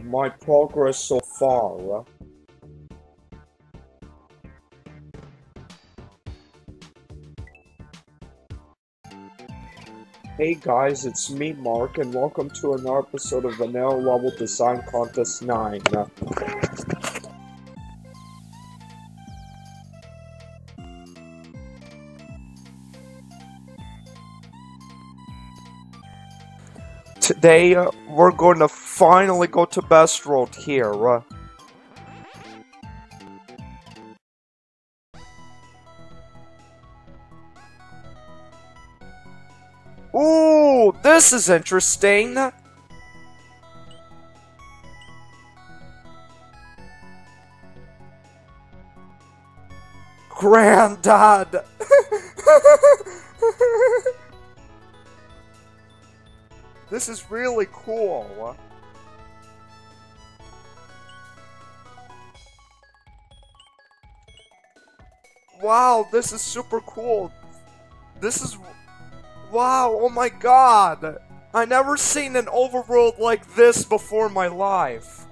my progress so far. Uh, hey guys, it's me Mark and welcome to another episode of Vanilla Level Design Contest 9. Today, uh, we're going to finally go to Best World here. Uh, Ooh, this is interesting. Granddad. this is really cool. Wow, this is super cool. This is Wow, oh my god! I never seen an overworld like this before in my life.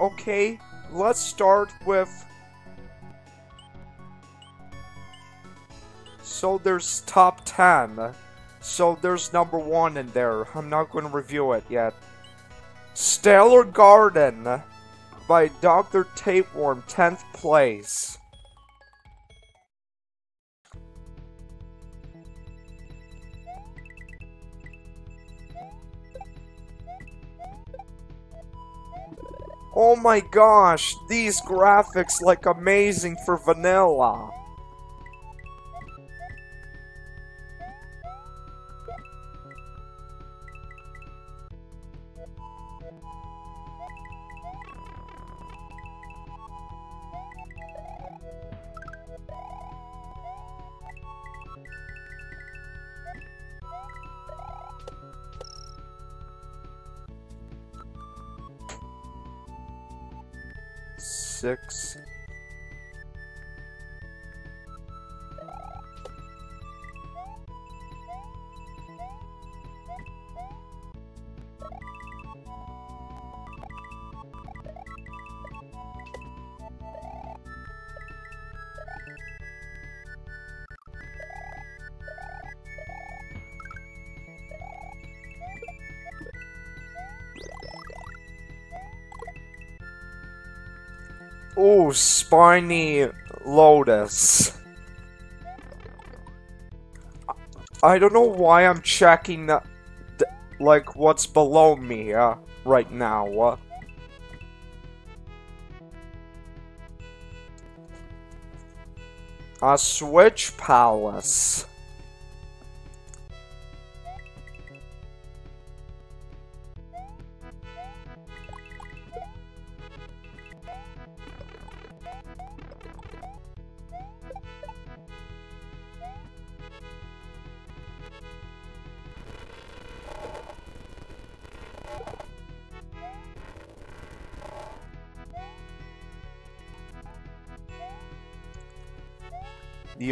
Okay, let's start with... So there's top 10. So there's number 1 in there. I'm not going to review it yet. Stellar Garden by Dr. Tapeworm, 10th place. Oh my gosh, these graphics look amazing for vanilla. Six. Spiny lotus. I don't know why I'm checking the, the like what's below me uh, right now. Uh. A switch palace.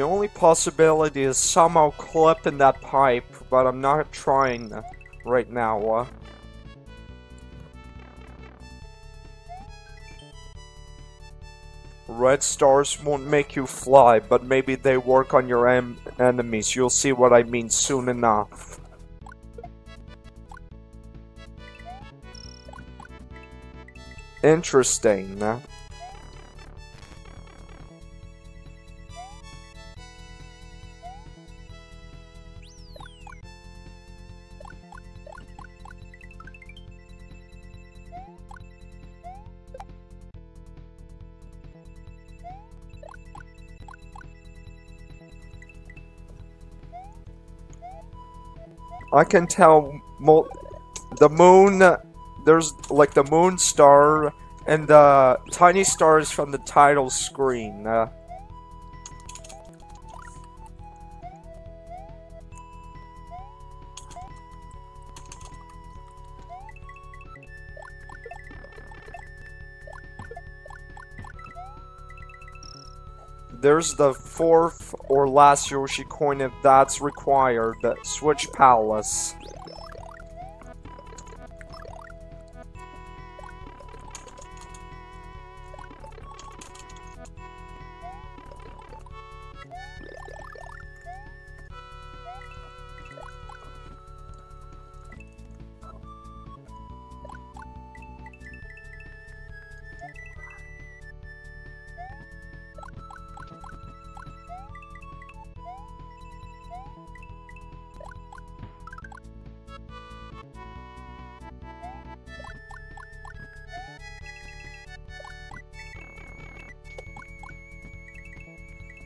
The only possibility is somehow clipping that pipe, but I'm not trying right now. Uh. Red stars won't make you fly, but maybe they work on your em enemies. You'll see what I mean soon enough. Interesting. I can tell the moon, there's like the moon star and the tiny stars from the title screen. Uh, There's the fourth or last Yoshi coin if that's required. Switch Palace.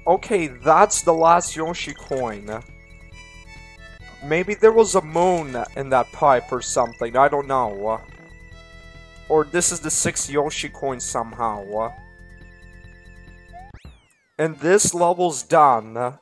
Okay, that's the last Yoshi coin. Maybe there was a moon in that pipe or something, I don't know. Or this is the sixth Yoshi coin somehow. And this level's done.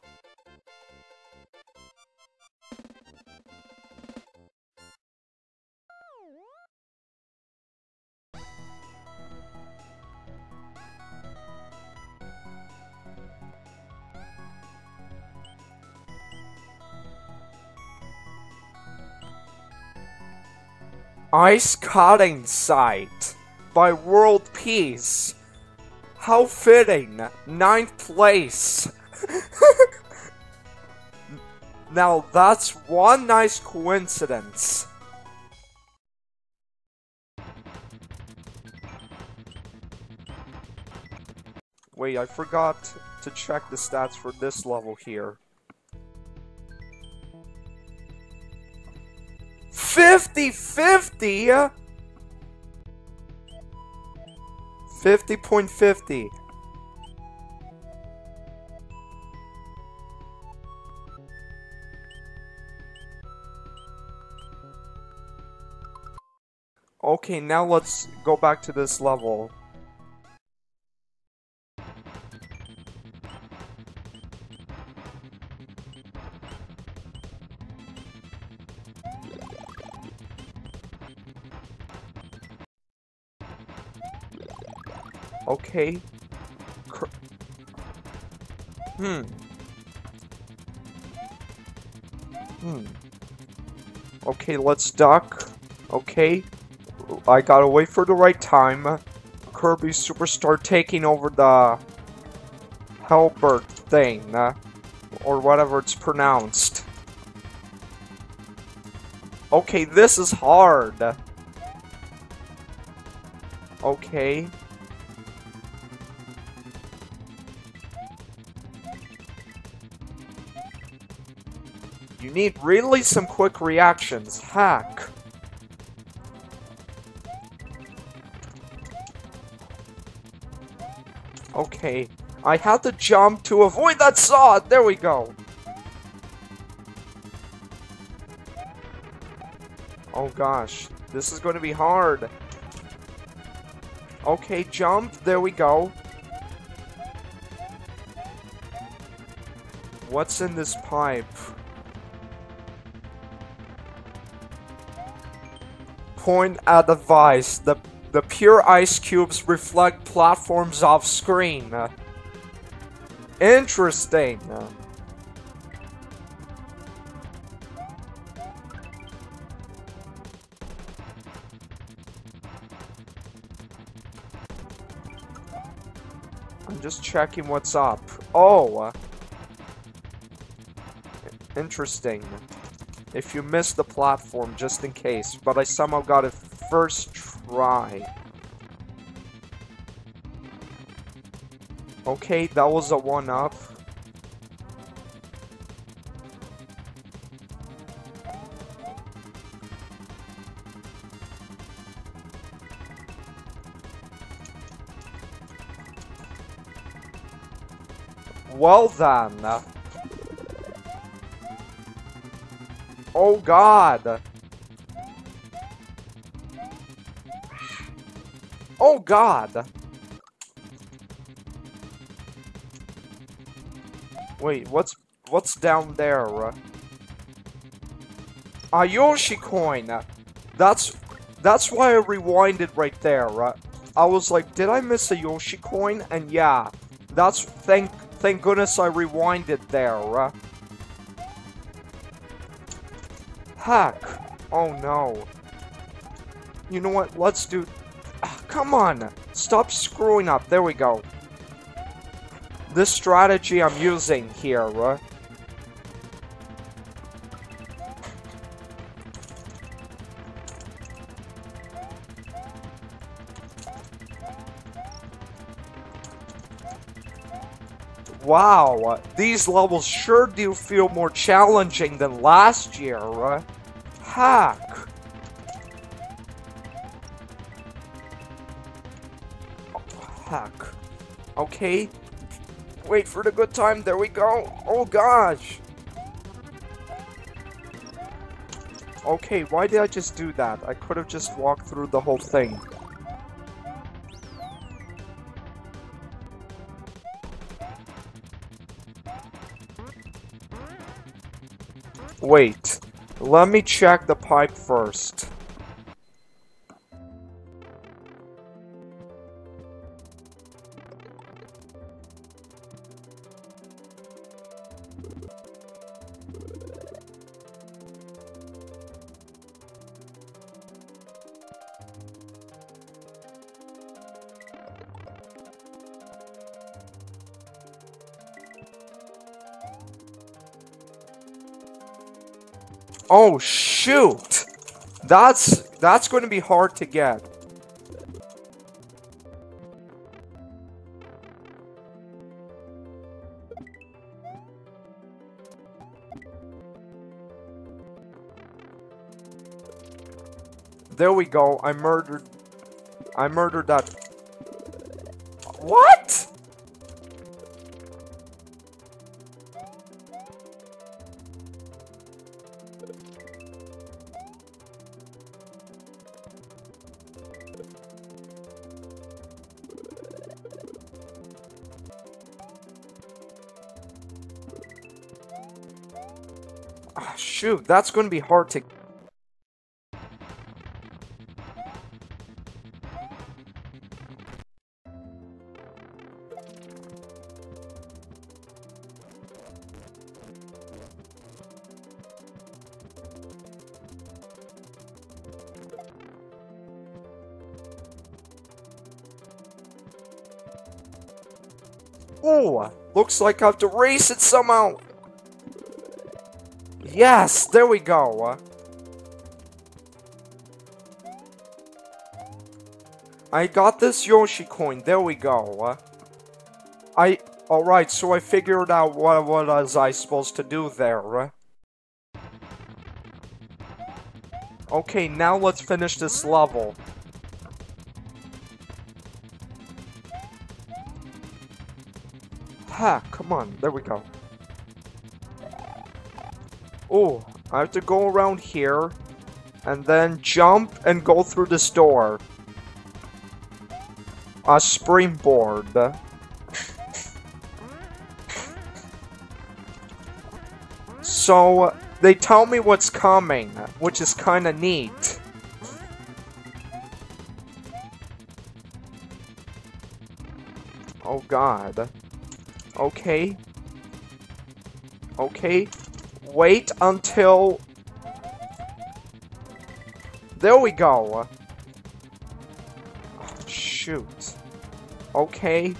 Ice Cutting Site by worldpeace. How fitting! Ninth place! now that's one nice coincidence. Wait, I forgot to check the stats for this level here. 50-50? 50.50. Okay, now let's go back to this level. Okay. Cr hmm. Hmm. Okay, let's duck. Okay. I gotta wait for the right time. Kirby Superstar taking over the Halberd thing. Uh, or whatever it's pronounced. Okay, this is hard. Okay. Need really some quick reactions. Hack. Okay. I had to jump to avoid that saw. There we go. Oh gosh. This is going to be hard. Okay, jump. There we go. What's in this pipe? Point at the device. The, the pure ice cubes reflect platforms off screen. Interesting. I'm just checking what's up. Oh! Uh, interesting if you miss the platform just in case, but I somehow got it first try. Okay, that was a one-up. Well then. Oh god! Oh god! Wait, what's what's down there? A Yoshi coin! That's that's why I rewinded right there. I was like, did I miss a Yoshi coin? And yeah, that's thank thank goodness I rewinded there. Heck! Oh no. You know what? Let's do... Ah, come on! Stop screwing up. There we go. This strategy I'm using here, right? Wow, these levels sure do feel more challenging than last year, right? Heck. Heck. Okay. Wait for the good time. There we go. Oh gosh. Okay, why did I just do that? I could have just walked through the whole thing. Wait. Let me check the pipe first. Oh shoot! That's that's going to be hard to get. There we go. I murdered I murdered that What? Ah, shoot, that's going to be hard to... Oh, looks like I have to race it somehow. Yes, there we go. I got this Yoshi coin. There we go. I... Alright, so I figured out what, what was I supposed to do there. Okay, now let's finish this level. Ha, come on, there we go. Oh, I have to go around here, and then jump and go through this door. A springboard. So, they tell me what's coming, which is kinda neat. Oh god. Okay. Okay. Wait until... There we go. Oh, shoot. Okay.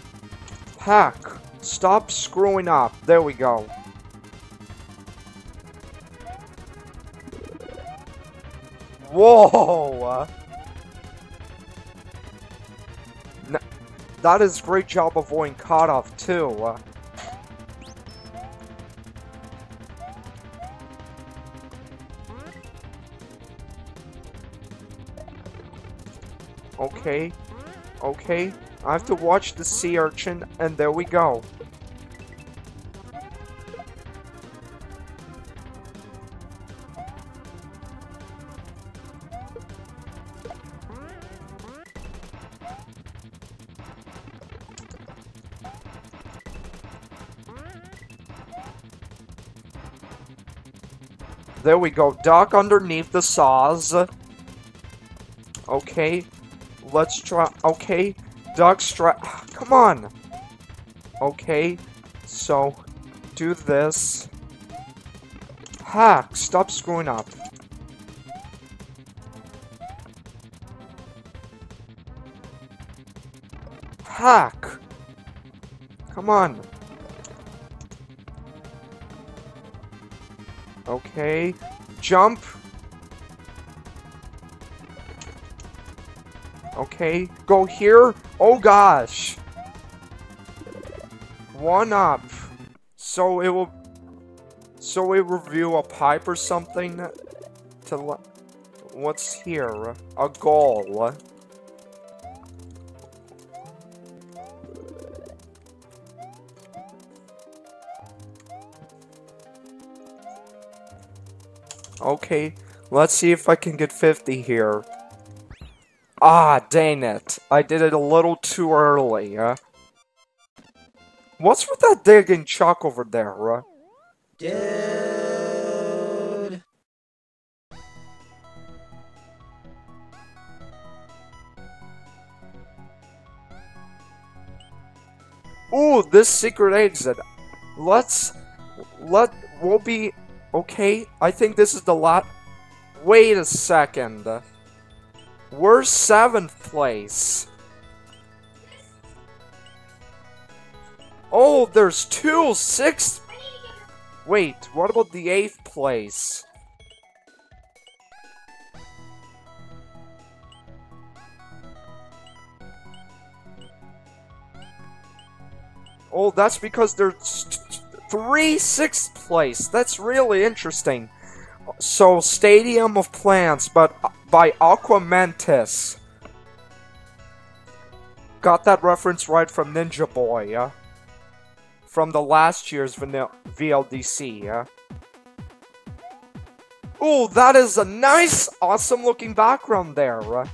Pack. Stop screwing up. There we go. Whoa! N that is great job avoiding cutoff too. Okay. Okay. I have to watch the sea urchin, and there we go. There we go. Duck underneath the saws. Okay. Let's try. Okay. Duck strap. Come on. Okay. So, do this. Hack. Stop screwing up. Hack. Come on. Okay. Jump. okay? Go here? Oh gosh! One up. So it will... So it reveal a pipe or something? To... What's here? A goal. Okay, let's see if I can get 50 here. Ah, dang it. I did it a little too early, huh? What's with that digging chuck over there, huh? Dude. Ooh, this secret exit. Let's... Let... We'll be... Okay, I think this is the lot... Wait a second. We're 7th place. Oh, there's two 6th... Wait, what about the 8th place? Oh, that's because there's three sixth place. That's really interesting. So, Stadium of Plants, but by Aquamentus. Got that reference right from Ninja Boy, yeah? From the last year's VLDC, yeah? Ooh, that is a nice, awesome looking background there, uh.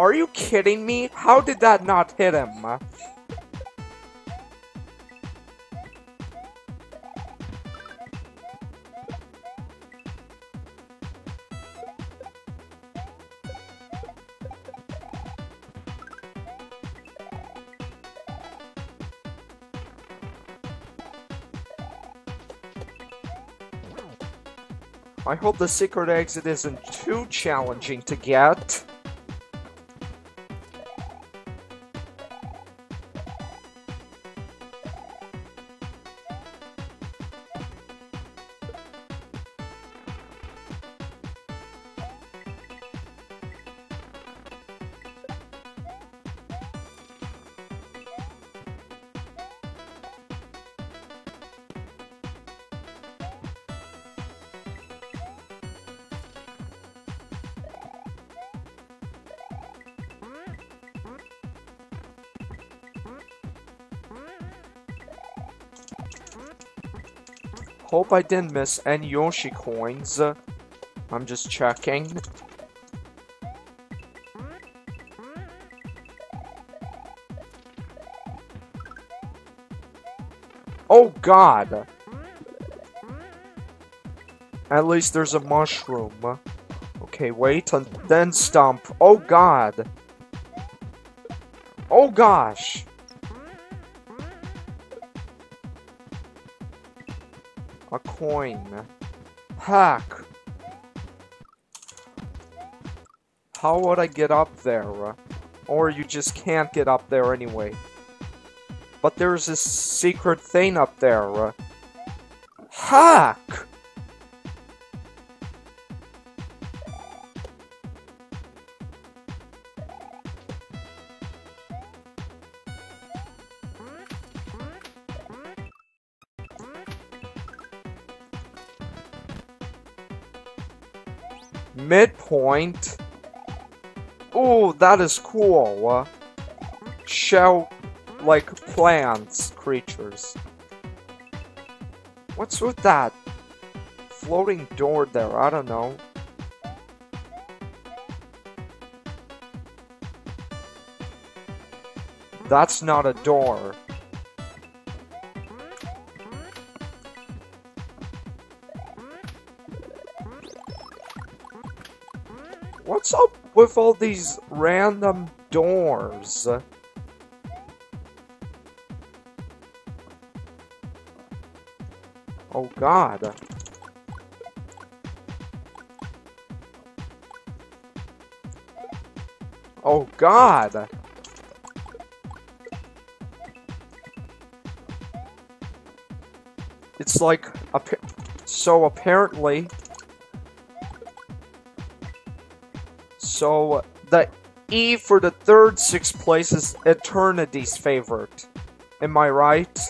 Are you kidding me? How did that not hit him? I hope the secret exit isn't too challenging to get. Hope I didn't miss any Yoshi coins. I'm just checking. Oh god! At least there's a mushroom. Okay, wait and then stomp. Oh god! Oh gosh! Coin. Hack! How would I get up there? Uh, or you just can't get up there anyway. But there's this secret thing up there. Uh. Hack! Midpoint? Ooh, that is cool. Shell, like, plants, creatures. What's with that? Floating door there, I don't know. That's not a door. What's up with all these random doors? Oh god. Oh god! It's like, so apparently... So the E for the third sixth place is Eternity's favorite. Am I right?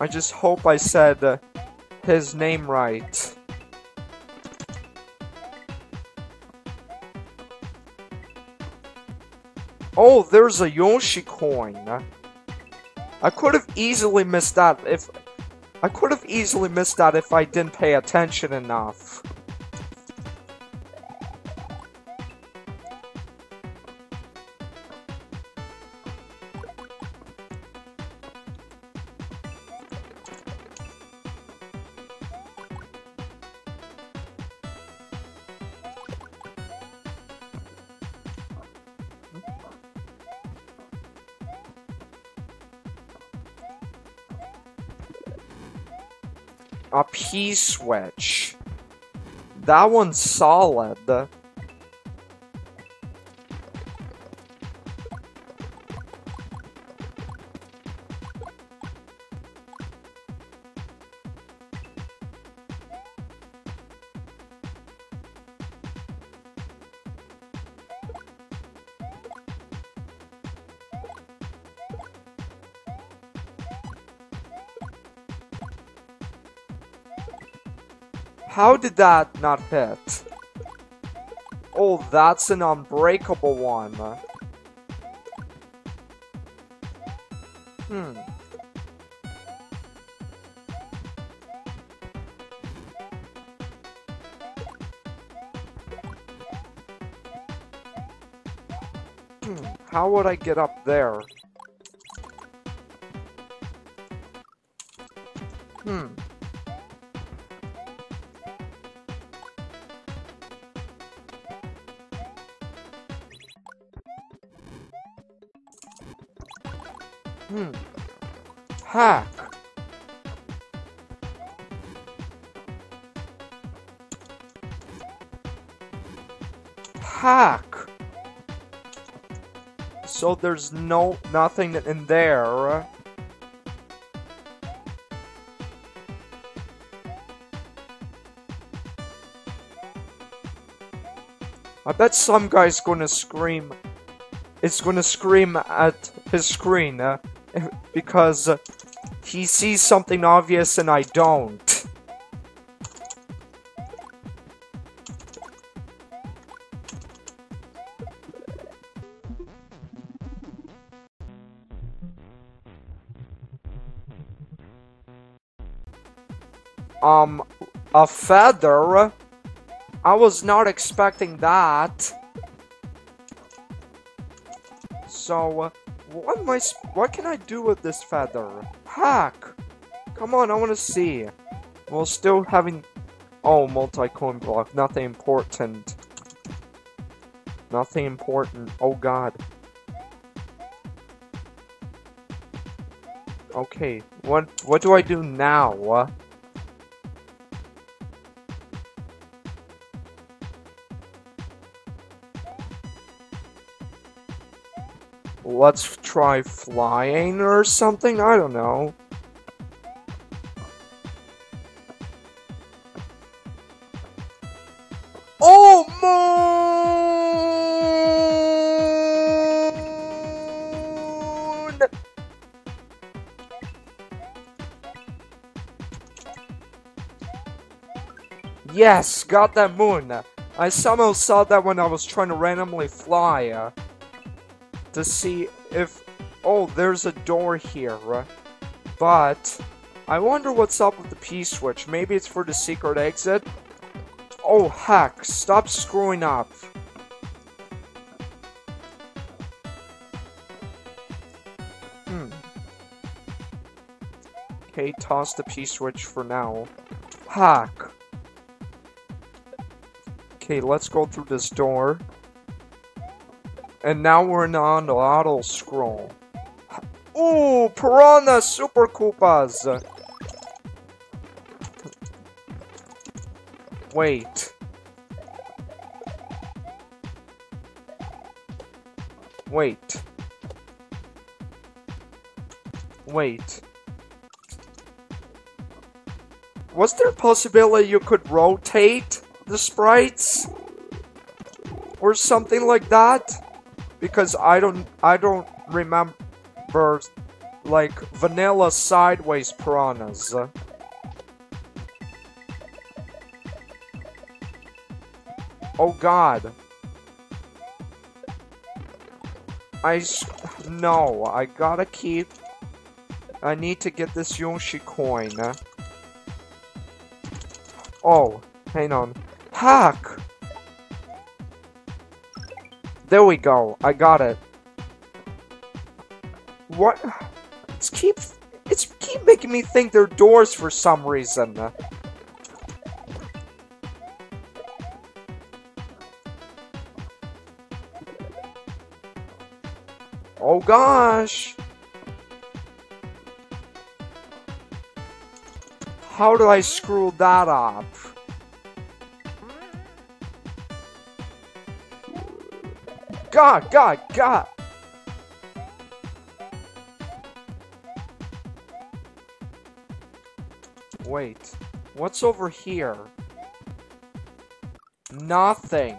I just hope I said uh, his name right. Oh, there's a Yoshi coin. I could have easily missed that if... I could have easily missed that if I didn't pay attention enough. A P-switch. That one's solid. How did that not hit? Oh, that's an unbreakable one. Hmm. Hmm, how would I get up there? So there's no nothing in there. I bet some guy's gonna scream. It's gonna scream at his screen uh, because he sees something obvious and I don't. a feather? I was not expecting that. So, what am I? What can I do with this feather? Hack! Come on, I want to see. Well, still having. Oh, multi-coin block. Nothing important. Nothing important. Oh God. Okay. What? What do I do now? Let's try flying or something? I don't know. Oh, moon! Yes, got that moon. I somehow saw that when I was trying to randomly fly uh, to see if... Oh, there's a door here. But... I wonder what's up with the P-switch. Maybe it's for the secret exit? Oh, heck. Stop screwing up. Hmm. Okay, toss the P-switch for now. Hack. Okay, let's go through this door. And now we're on the auto scroll. Ooh, Piranha Super Koopas! Wait. Wait. Wait. Was there a possibility you could rotate the sprites? Or something like that? Because I don't I don't remember like vanilla sideways piranhas. Oh god. I no, I gotta keep. I need to get this Yoshi coin. Oh, hang on. Hack! There we go. I got it. What? It's keep. It's keep making me think they're doors for some reason. Oh gosh! How do I screw that up? God, God, God! Wait, what's over here? Nothing.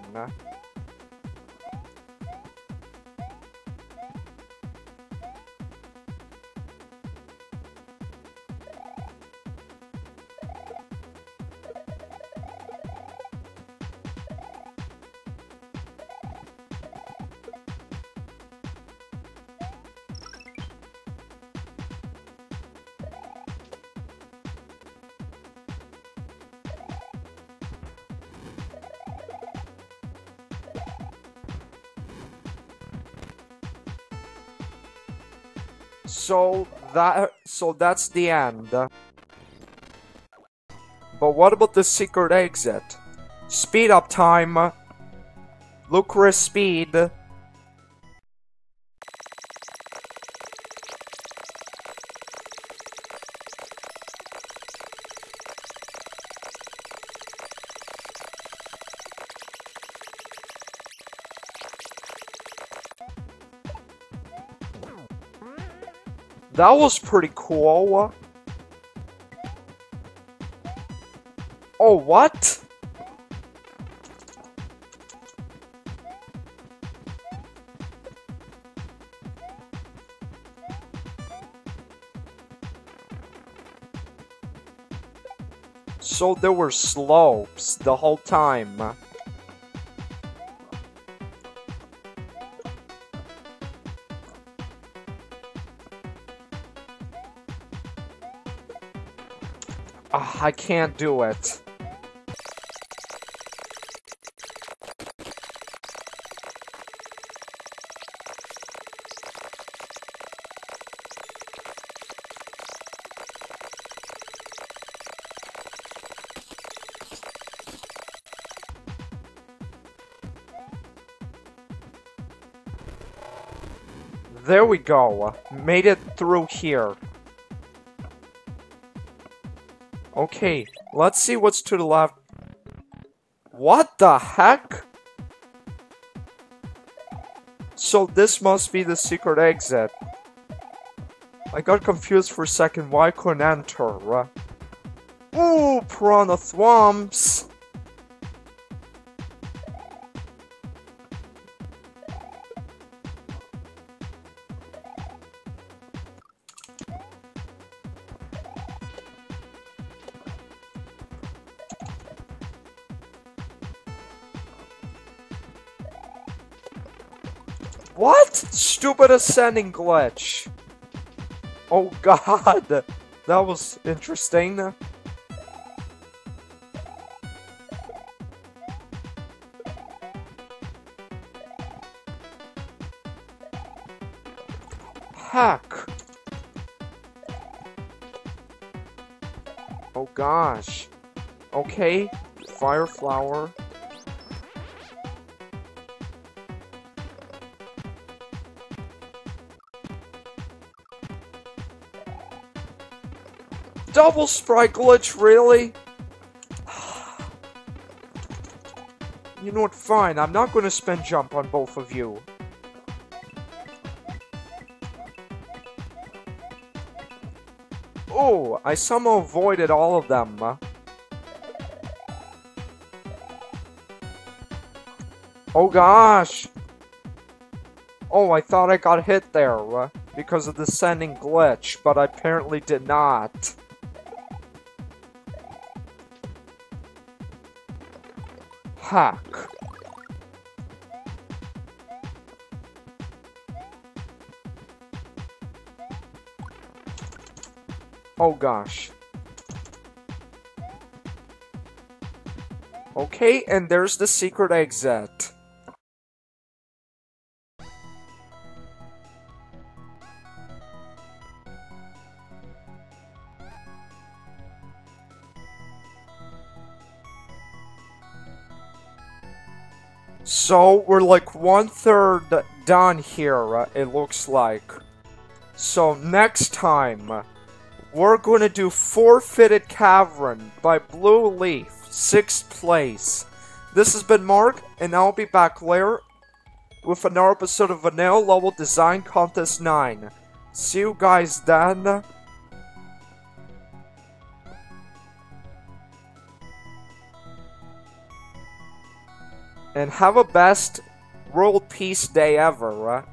So that so that's the end. But what about the secret exit? Speed up time. Lucre speed. That was pretty cool. Oh, what? So there were slopes the whole time. I can't do it. There we go. Made it through here. Okay, let's see what's to the left. What the heck? So this must be the secret exit. I got confused for a second why I couldn't enter. Ooh, piranha thwomps! Stupid ascending glitch. Oh god. That was interesting. Heck. Oh gosh. Okay. Fire flower. Double sprite glitch, really? you know what, fine, I'm not gonna spend jump on both of you. Oh, I somehow avoided all of them. Oh gosh! Oh, I thought I got hit there. Uh, because of the sending glitch, but I apparently did not. Hack. Oh gosh. Okay, and there's the secret exit. So, we're like one third done here, uh, it looks like. So, next time, we're to do Forfeited Cavern by Blue Leaf, 6th place. This has been Mark, and I'll be back later with another episode of Vanilla Level Design Contest 9. See you guys then. And have a best world peace day ever, right?